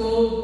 ficou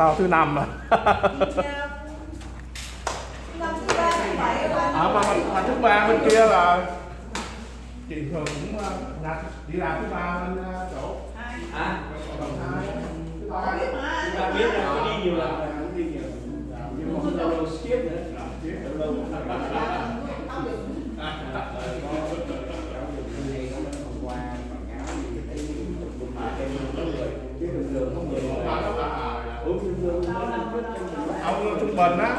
sau thứ năm thứ ba thứ ba à, mà, mà, thứ ba bên kia là chị thường cũng ờ, là đi làm thứ ba bên ờ, chỗ. À, đồng hai thứ ba Không biết mà. Chúng ta biết là đi nhiều lần đi nhiều lần. Nhưng mà không lâu lâu skip nữa. Lâu lâu. Ông trung bình á.